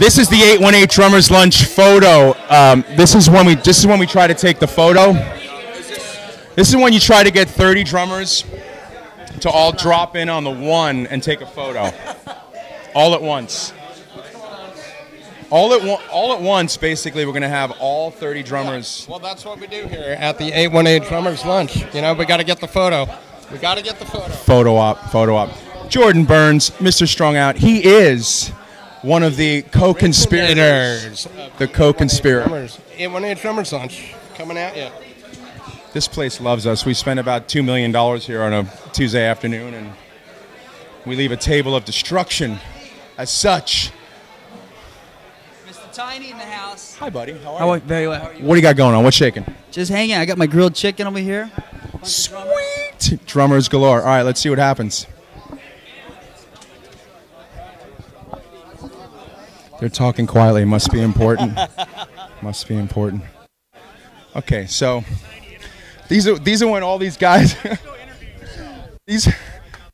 This is the 818 Drummers Lunch photo. Um, this is when we this is when we try to take the photo. This is when you try to get 30 drummers to all drop in on the one and take a photo, all at once. All at one, all at once. Basically, we're gonna have all 30 drummers. Well, that's what we do here at the 818 Drummers Lunch. You know, we got to get the photo. We got to get the photo. Photo op, photo op. Jordan Burns, Mr. Strung Out. He is one of the co-conspirators. The co-conspirator. Drummers. 818 Drummers Lunch coming at you. This place loves us. We spend about $2 million here on a Tuesday afternoon, and we leave a table of destruction as such. Mr. Tiny in the house. Hi, buddy. How are How are you? very well. How are you? What do you got going on? What's shaking? Just hanging. I got my grilled chicken over here. Sweet! Drummers galore. All right, let's see what happens. They're talking quietly. Must be important. Must be important. Okay, so these are these are when all these guys. these.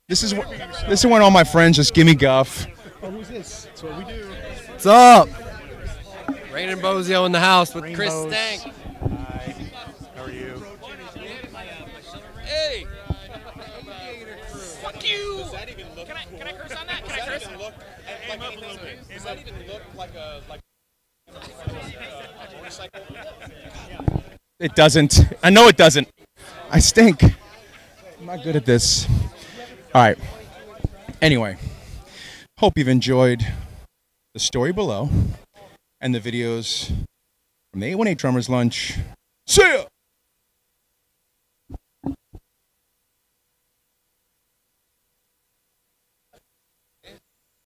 This is wh- this is when all my friends just give me guff. Oh, What's up? Rain and Bozzio in the house with Chris Stank. How are you? Hey! Fuck you! Does that even look can I, can I curse on that? Can I curse? Look like anything? Does that even look like a like a motorcycle? It doesn't. I know it doesn't. I stink. I'm not good at this. All right. Anyway, hope you've enjoyed the story below and the videos from the 818 Drummers Lunch. See ya!